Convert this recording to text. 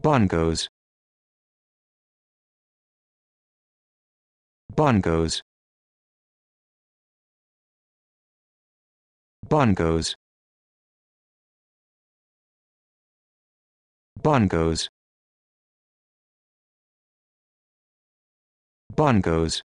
bongos. Bongos. Bongos. Bongos. Bongos.